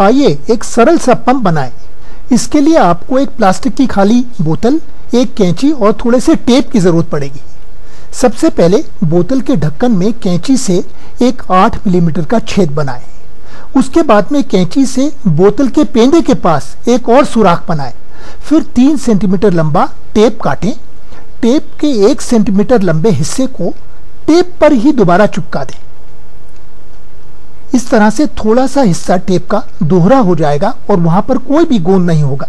आइए एक सरल सा पंप बनाएँ। इसके लिए आपको एक प्लास्टिक की खाली बोतल, एक कैंची और थोड़े से टेप की ज़रूरत पड़ेगी। सबसे पहले बोतल के ढक्कन में कैंची से एक 8 मिलीमीटर का छेद बनाएँ। उसके बाद में कैंची से बोतल के पेंदे के पास एक और सुराख बनाएँ। फिर तीन सेंटीमीटर लंबा टेप काटें। टेप के एक सेंटीमीटर लंबे हिस्से को टेप पर ही दोबारा चुपका दें। इस तरह से थोड़ा सा हिस्सा टेप का दोहरा हो जाएगा और वहाँ पर कोई भी गोंद नहीं होगा।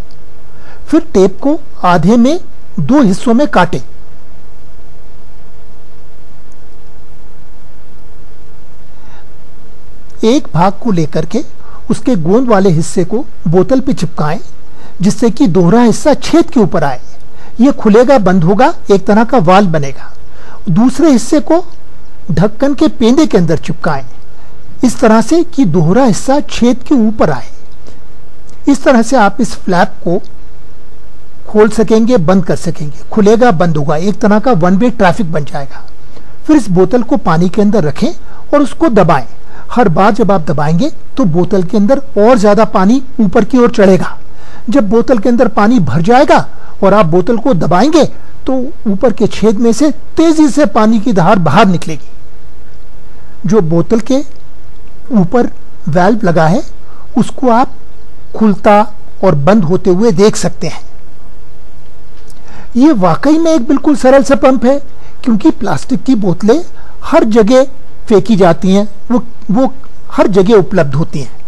फिर टेप को आधे में दो हिस्सों में काटें। एक भाग को लेकर के उसके गोंद वाले हिस्से को बोतल पे चिपकाएँ, जिससे कि दोहरा हिस्सा छेद के ऊपर आए। यह खुलेगा, बंद होगा, एक तरह का वाल बनेगा। दूसरे हिस्से को ढक्कन के पेंदे के अंदर चिपकाएँ। इस तरह से कि दोहरा हिस्सा छेद के ऊपर आए। इस तरह से आप इस फ्लैप को खोल सकेंगे, बंद कर सकेंगे। खुलेगा, बंद होगा। एक तरह का वन वे ट्रैफ़िक बन जाएगा। फिर इस बोतल को पानी के अंदर रखें और उसको दबाएँ। हर बार जब आप दबाएँगे तो बोतल के अंदर और ज़्यादा पानी ऊपर की ओर चढ़ेगा। जब बोतल के अंदर पानी भर जाएगा और आप बोतल को दबाएँगे तो ऊपर के छेद में से तेज़ी से पानी की धार बाहर निकलेगी। जो बोतल के ऊपर वेल्व लगा है, उसको आप खुलता और बंद होते हुए देख सकते हैं। ये वाकई में एक बिल्कुल सरल सा पंप है, क्योंकि प्लास्टिक की बोतलें हर जगह फेंकी जाती हैं, वो वो हर जगह उपलब्ध होती हैं।